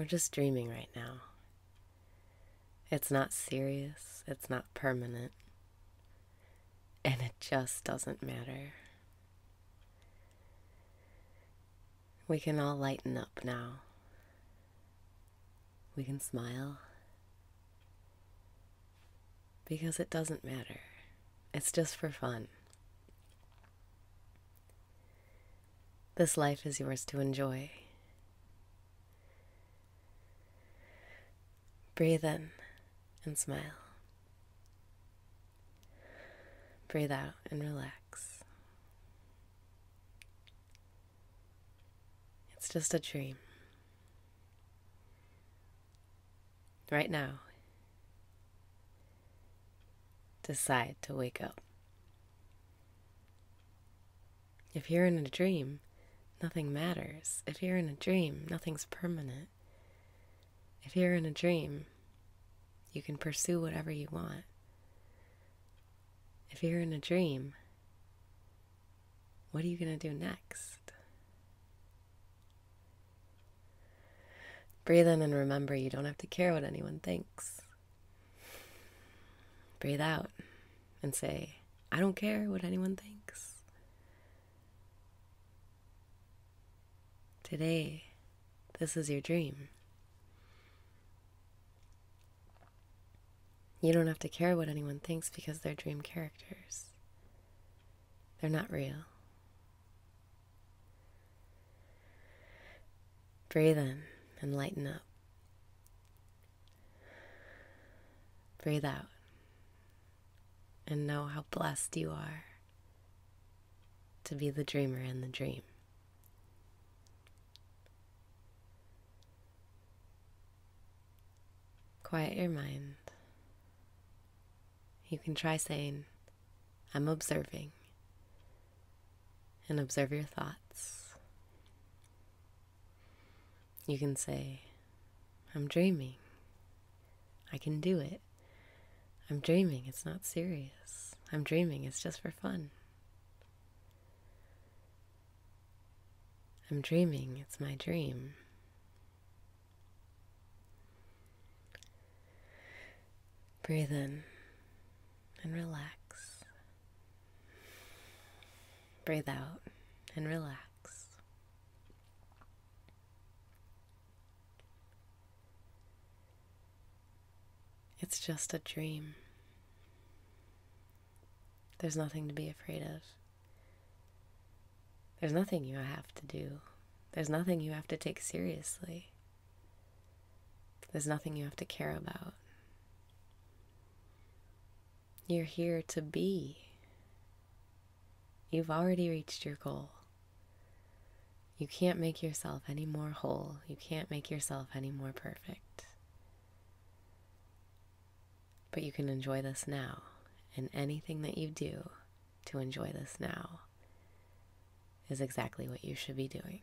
We're just dreaming right now. It's not serious, it's not permanent, and it just doesn't matter. We can all lighten up now. We can smile because it doesn't matter. It's just for fun. This life is yours to enjoy. Breathe in and smile. Breathe out and relax. It's just a dream. Right now, decide to wake up. If you're in a dream, nothing matters. If you're in a dream, nothing's permanent. If you're in a dream, you can pursue whatever you want. If you're in a dream, what are you going to do next? Breathe in and remember you don't have to care what anyone thinks. Breathe out and say, I don't care what anyone thinks. Today, this is your dream. You don't have to care what anyone thinks because they're dream characters. They're not real. Breathe in and lighten up. Breathe out and know how blessed you are to be the dreamer in the dream. Quiet your mind. You can try saying, I'm observing, and observe your thoughts. You can say, I'm dreaming. I can do it. I'm dreaming. It's not serious. I'm dreaming. It's just for fun. I'm dreaming. It's my dream. Breathe in and relax. Breathe out and relax. It's just a dream. There's nothing to be afraid of. There's nothing you have to do. There's nothing you have to take seriously. There's nothing you have to care about. You're here to be. You've already reached your goal. You can't make yourself any more whole. You can't make yourself any more perfect. But you can enjoy this now. And anything that you do to enjoy this now is exactly what you should be doing.